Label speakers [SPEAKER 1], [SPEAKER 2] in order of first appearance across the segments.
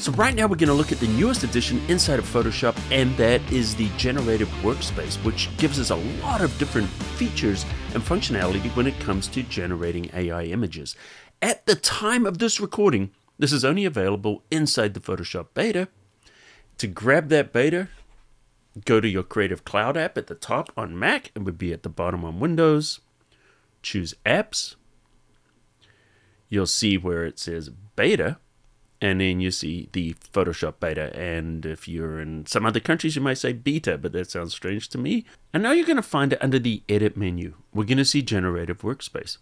[SPEAKER 1] So right now we're going to look at the newest addition inside of Photoshop and that is the generative workspace which gives us a lot of different features and functionality when it comes to generating AI images. At the time of this recording, this is only available inside the Photoshop beta. To grab that beta, go to your Creative Cloud app at the top on Mac and would be at the bottom on Windows. Choose Apps. You'll see where it says Beta and then you see the Photoshop beta. And if you're in some other countries, you might say beta, but that sounds strange to me. And now you're going to find it under the edit menu. We're going to see generative workspace.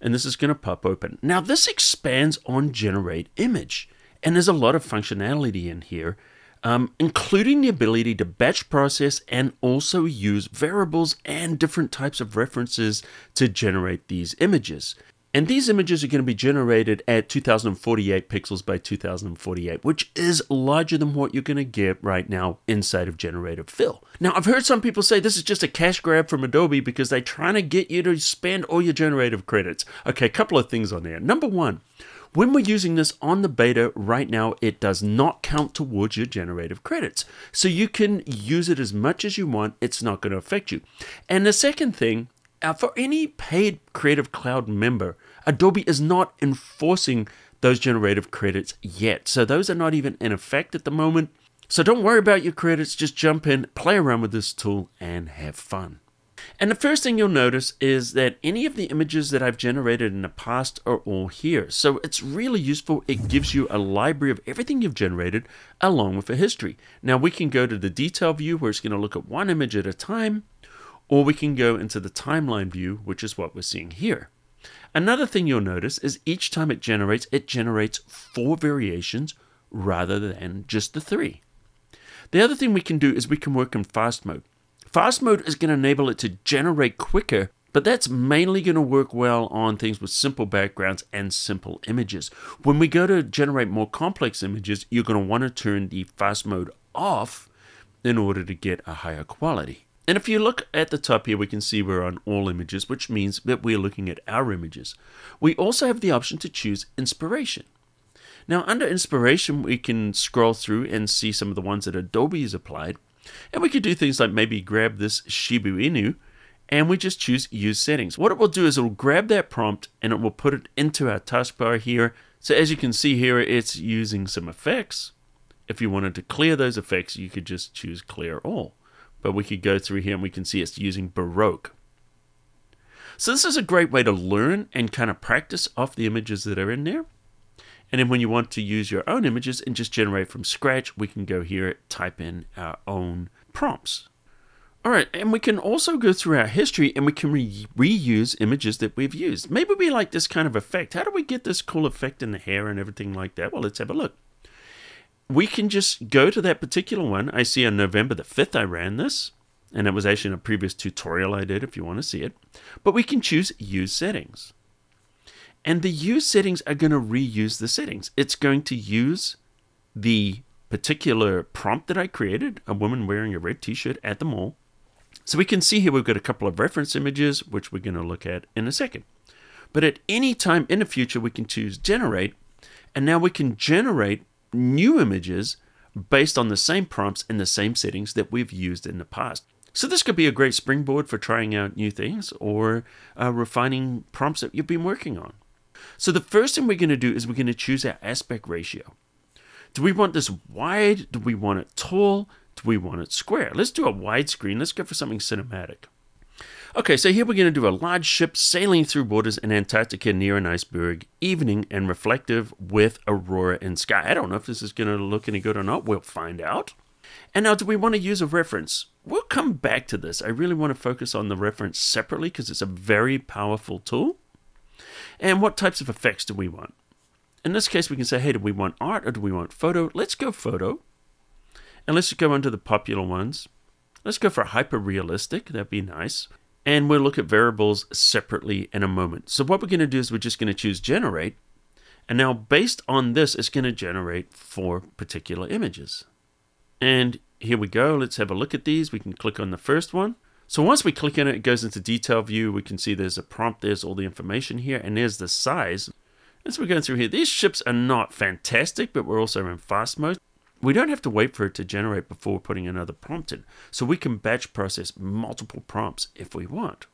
[SPEAKER 1] And this is going to pop open. Now, this expands on generate image. And there's a lot of functionality in here, um, including the ability to batch process and also use variables and different types of references to generate these images. And these images are going to be generated at 2048 pixels by 2048, which is larger than what you're going to get right now inside of Generative Fill. Now, I've heard some people say this is just a cash grab from Adobe because they're trying to get you to spend all your generative credits. Okay, a couple of things on there. Number one, when we're using this on the beta right now, it does not count towards your generative credits. So you can use it as much as you want. It's not going to affect you. And the second thing uh, for any paid Creative Cloud member, Adobe is not enforcing those generative credits yet. So those are not even in effect at the moment. So don't worry about your credits, just jump in, play around with this tool, and have fun. And the first thing you'll notice is that any of the images that I've generated in the past are all here. So it's really useful. It gives you a library of everything you've generated along with a history. Now we can go to the detail view where it's going to look at one image at a time or we can go into the timeline view, which is what we're seeing here. Another thing you'll notice is each time it generates, it generates four variations rather than just the three. The other thing we can do is we can work in fast mode. Fast mode is going to enable it to generate quicker, but that's mainly going to work well on things with simple backgrounds and simple images. When we go to generate more complex images, you're going to want to turn the fast mode off in order to get a higher quality. And if you look at the top here, we can see we're on all images, which means that we're looking at our images. We also have the option to choose inspiration. Now under inspiration, we can scroll through and see some of the ones that Adobe has applied. And we could do things like maybe grab this Shiba Inu and we just choose use settings. What it will do is it will grab that prompt and it will put it into our taskbar here. So as you can see here, it's using some effects. If you wanted to clear those effects, you could just choose clear all but we could go through here and we can see it's using Baroque. So this is a great way to learn and kind of practice off the images that are in there. And then when you want to use your own images and just generate from scratch, we can go here, type in our own prompts. All right, and we can also go through our history and we can re reuse images that we've used. Maybe we like this kind of effect. How do we get this cool effect in the hair and everything like that? Well, let's have a look we can just go to that particular one. I see on November the 5th I ran this, and it was actually in a previous tutorial I did if you want to see it. But we can choose Use Settings. And the Use Settings are going to reuse the settings. It's going to use the particular prompt that I created, a woman wearing a red t-shirt at the mall. So we can see here we've got a couple of reference images, which we're going to look at in a second. But at any time in the future, we can choose Generate, and now we can generate new images based on the same prompts and the same settings that we've used in the past. So this could be a great springboard for trying out new things or uh, refining prompts that you've been working on. So the first thing we're going to do is we're going to choose our aspect ratio. Do we want this wide? Do we want it tall? Do we want it square? Let's do a widescreen. Let's go for something cinematic. Okay, so here we're going to do a large ship sailing through waters in Antarctica near an iceberg, evening and reflective with aurora in sky. I don't know if this is going to look any good or not. We'll find out. And now, do we want to use a reference? We'll come back to this. I really want to focus on the reference separately because it's a very powerful tool. And what types of effects do we want? In this case, we can say, hey, do we want art or do we want photo? Let's go photo. And let's just go into the popular ones. Let's go for hyper realistic. That'd be nice and we'll look at variables separately in a moment. So what we're going to do is we're just going to choose generate, and now based on this, it's going to generate four particular images. And here we go. Let's have a look at these. We can click on the first one. So once we click on it, it goes into detail view. We can see there's a prompt. There's all the information here, and there's the size. As we're going through here, these ships are not fantastic, but we're also in fast mode. We don't have to wait for it to generate before putting another prompt in, so we can batch process multiple prompts if we want.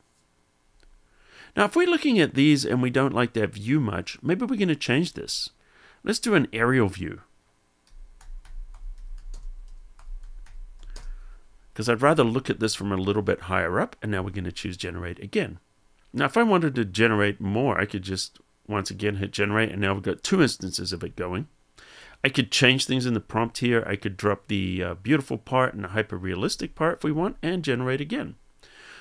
[SPEAKER 1] Now, if we're looking at these and we don't like that view much, maybe we're going to change this. Let's do an aerial view. Because I'd rather look at this from a little bit higher up, and now we're going to choose generate again. Now, if I wanted to generate more, I could just once again hit generate, and now we've got two instances of it going. I could change things in the prompt here. I could drop the uh, beautiful part and the hyper realistic part if we want, and generate again.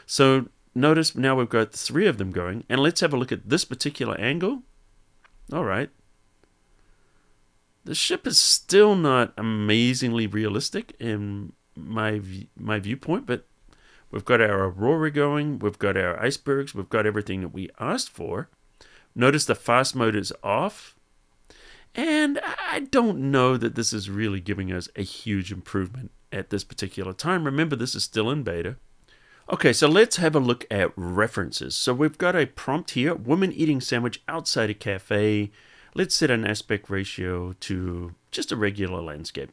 [SPEAKER 1] So notice now we've got three of them going. And let's have a look at this particular angle. All right. The ship is still not amazingly realistic in my my viewpoint, but we've got our aurora going, we've got our icebergs, we've got everything that we asked for. Notice the fast mode is off. And I don't know that this is really giving us a huge improvement at this particular time. Remember, this is still in beta. Okay, so let's have a look at references. So we've got a prompt here, woman eating sandwich outside a cafe. Let's set an aspect ratio to just a regular landscape.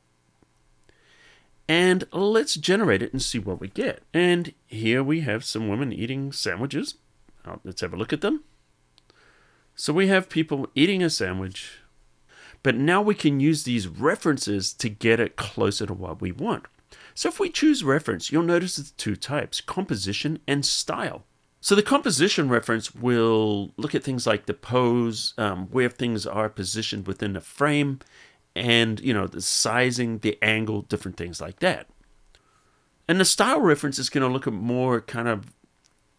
[SPEAKER 1] And let's generate it and see what we get. And here we have some women eating sandwiches. Oh, let's have a look at them. So we have people eating a sandwich, but now we can use these references to get it closer to what we want. So if we choose reference, you'll notice it's two types, composition and style. So the composition reference will look at things like the pose, um, where things are positioned within the frame, and you know the sizing, the angle, different things like that. And the style reference is going to look at more kind of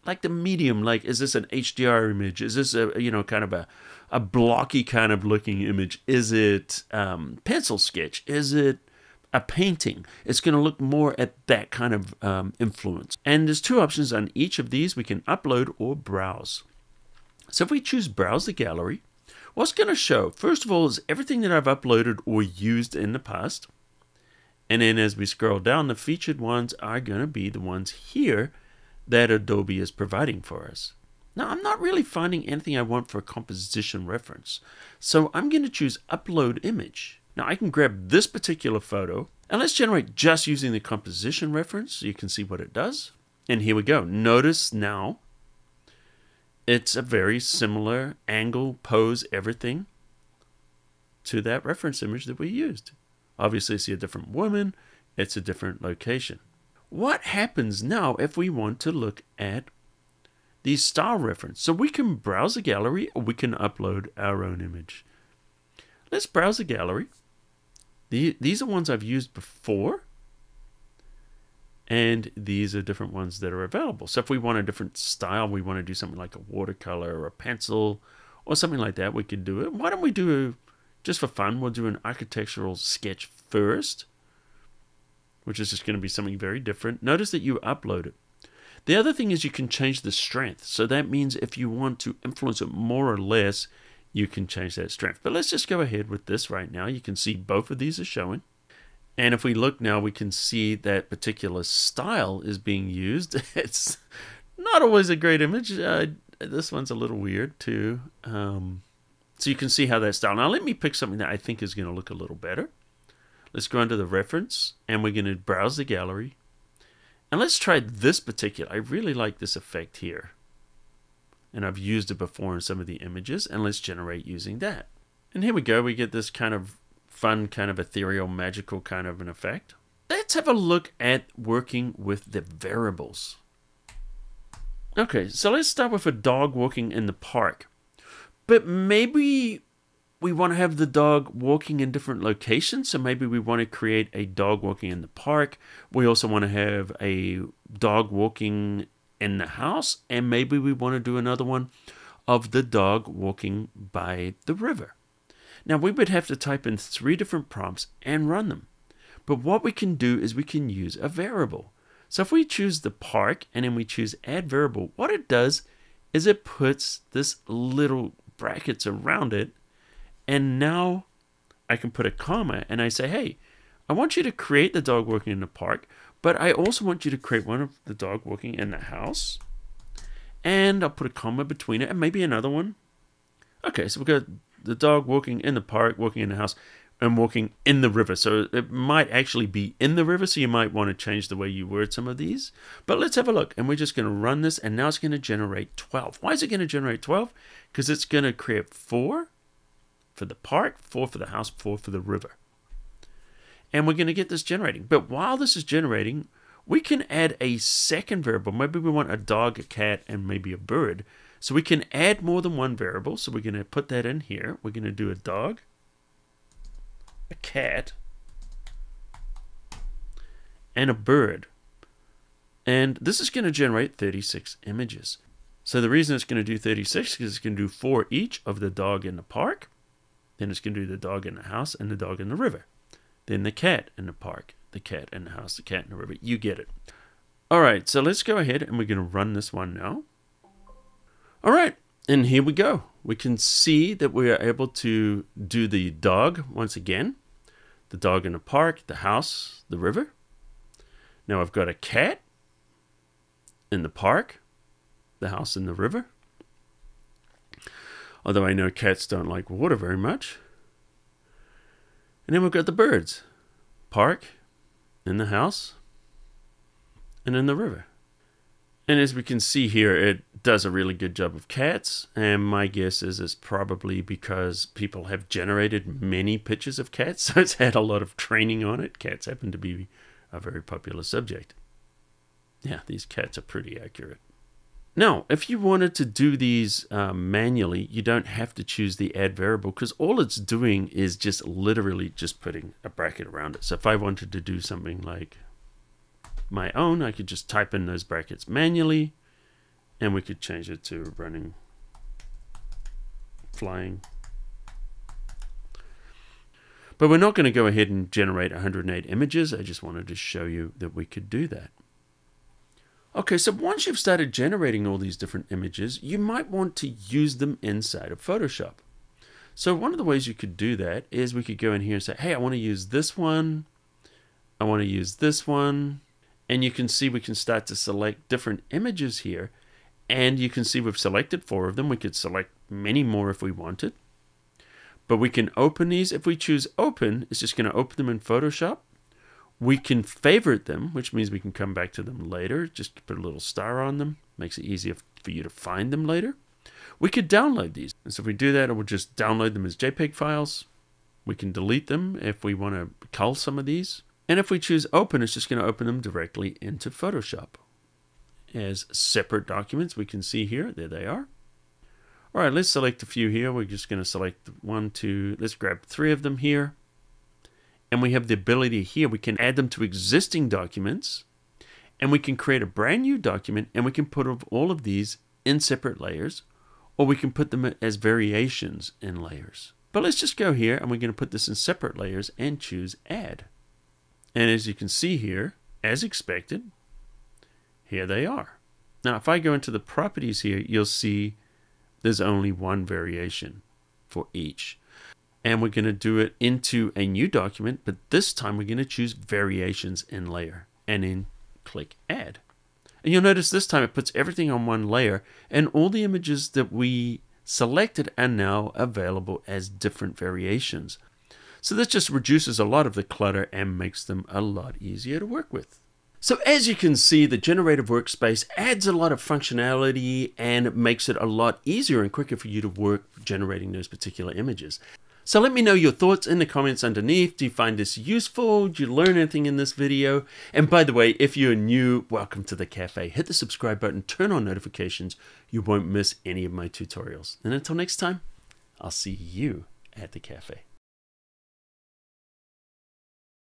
[SPEAKER 1] like the medium. Like, is this an HDR image? Is this a you know kind of a a blocky kind of looking image? Is it um, pencil sketch? Is it a painting. It's going to look more at that kind of um, influence. And there's two options on each of these. We can upload or browse. So if we choose browse the gallery, what's going to show, first of all, is everything that I've uploaded or used in the past. And then as we scroll down, the featured ones are going to be the ones here that Adobe is providing for us. Now, I'm not really finding anything I want for a composition reference. So I'm going to choose upload image. Now I can grab this particular photo and let's generate just using the composition reference so you can see what it does. And here we go. Notice now it's a very similar angle, pose, everything to that reference image that we used. Obviously, see a different woman, it's a different location. What happens now if we want to look at the style reference? So we can browse a gallery or we can upload our own image. Let's browse a gallery. The, these are ones I've used before. And these are different ones that are available. So if we want a different style, we want to do something like a watercolor or a pencil or something like that, we could do it. Why don't we do, just for fun, we'll do an architectural sketch first, which is just going to be something very different. Notice that you upload it. The other thing is you can change the strength. So that means if you want to influence it more or less, you can change that strength. But let's just go ahead with this right now. You can see both of these are showing. And if we look now, we can see that particular style is being used. It's not always a great image. Uh, this one's a little weird too. Um, so you can see how that style. Now let me pick something that I think is going to look a little better. Let's go under the reference and we're going to browse the gallery. And let's try this particular. I really like this effect here and I've used it before in some of the images and let's generate using that. And here we go, we get this kind of fun, kind of ethereal, magical kind of an effect. Let's have a look at working with the variables. Okay, so let's start with a dog walking in the park. But maybe we want to have the dog walking in different locations. So maybe we want to create a dog walking in the park. We also want to have a dog walking in the house, and maybe we want to do another one of the dog walking by the river. Now, we would have to type in three different prompts and run them. But what we can do is we can use a variable. So if we choose the park and then we choose add variable, what it does is it puts this little brackets around it. And now I can put a comma and I say, hey, I want you to create the dog walking in the park, but I also want you to create one of the dog walking in the house. And I'll put a comma between it and maybe another one. Okay, so we've got the dog walking in the park, walking in the house, and walking in the river. So it might actually be in the river, so you might want to change the way you word some of these. But let's have a look. And we're just going to run this, and now it's going to generate 12. Why is it going to generate 12? Because it's going to create 4 for the park, 4 for the house, 4 for the river. And we're going to get this generating. But while this is generating, we can add a second variable. Maybe we want a dog, a cat, and maybe a bird. So we can add more than one variable. So we're going to put that in here. We're going to do a dog, a cat, and a bird. And this is going to generate 36 images. So the reason it's going to do 36 is it's going to do four each of the dog in the park. Then it's going to do the dog in the house and the dog in the river. Then the cat in the park, the cat in the house, the cat in the river. You get it. All right, so let's go ahead and we're going to run this one now. All right, and here we go. We can see that we are able to do the dog once again. The dog in the park, the house, the river. Now I've got a cat in the park, the house in the river. Although I know cats don't like water very much. And then we've got the birds. Park, in the house, and in the river. And as we can see here, it does a really good job of cats. And my guess is it's probably because people have generated many pictures of cats. So it's had a lot of training on it. Cats happen to be a very popular subject. Yeah, these cats are pretty accurate. Now, if you wanted to do these um, manually, you don't have to choose the add variable because all it's doing is just literally just putting a bracket around it. So if I wanted to do something like my own, I could just type in those brackets manually and we could change it to running, flying. But we're not going to go ahead and generate 108 images. I just wanted to show you that we could do that. Okay, so once you've started generating all these different images, you might want to use them inside of Photoshop. So one of the ways you could do that is we could go in here and say, hey, I want to use this one. I want to use this one. And you can see we can start to select different images here. And you can see we've selected four of them. We could select many more if we wanted. But we can open these. If we choose open, it's just going to open them in Photoshop. We can favorite them, which means we can come back to them later. Just put a little star on them. Makes it easier for you to find them later. We could download these. And so if we do that, it will just download them as JPEG files. We can delete them if we want to cull some of these. And if we choose open, it's just going to open them directly into Photoshop. As separate documents, we can see here, there they are. All right, let's select a few here. We're just going to select one, two, let's grab three of them here and we have the ability here, we can add them to existing documents and we can create a brand new document and we can put all of these in separate layers or we can put them as variations in layers. But let's just go here and we're going to put this in separate layers and choose add. And as you can see here, as expected, here they are. Now if I go into the properties here, you'll see there's only one variation for each and we're going to do it into a new document, but this time we're going to choose variations in layer and then click add. And you'll notice this time it puts everything on one layer and all the images that we selected are now available as different variations. So this just reduces a lot of the clutter and makes them a lot easier to work with. So as you can see, the generative workspace adds a lot of functionality and makes it a lot easier and quicker for you to work generating those particular images. So let me know your thoughts in the comments underneath. Do you find this useful? Did you learn anything in this video? And by the way, if you're new, welcome to the cafe. Hit the subscribe button, turn on notifications. You won't miss any of my tutorials. And until next time, I'll see you at the cafe.